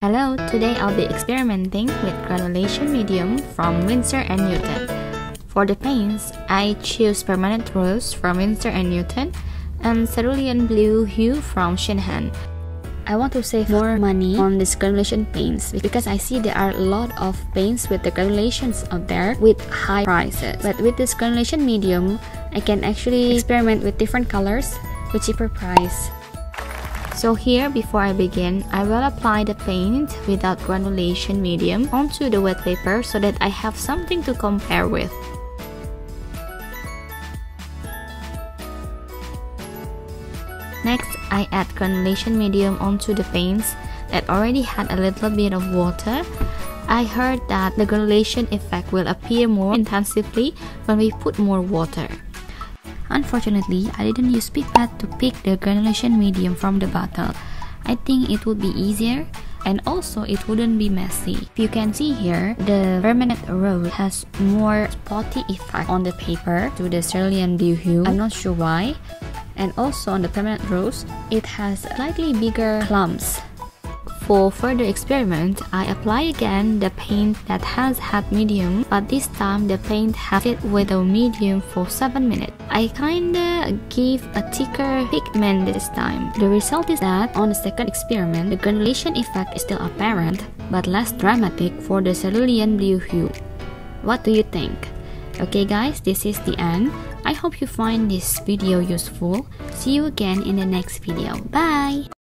Hello, today I'll be experimenting with granulation medium from Winsor & Newton. For the paints, I choose permanent rose from Winsor & Newton and cerulean blue hue from Shinhan. I want to save more money on these granulation paints because I see there are a lot of paints with the granulations out there with high prices. But with this granulation medium, I can actually experiment with different colors with cheaper price. So here, before I begin, I will apply the paint without granulation medium onto the wet paper so that I have something to compare with. Next, I add granulation medium onto the paints that already had a little bit of water. I heard that the granulation effect will appear more intensively when we put more water. Unfortunately, I didn't use pipette to pick the granulation medium from the bottle. I think it would be easier and also it wouldn't be messy. If you can see here, the permanent rose has more spotty effect on the paper to the cerulean blue hue. I'm not sure why. And also on the permanent rose, it has slightly bigger clumps for further experiment, I apply again the paint that has had medium, but this time the paint has it with a medium for 7 minutes. I kinda give a thicker pigment this time. The result is that on the second experiment, the granulation effect is still apparent, but less dramatic for the cerulean blue hue. What do you think? Okay guys, this is the end. I hope you find this video useful. See you again in the next video. Bye!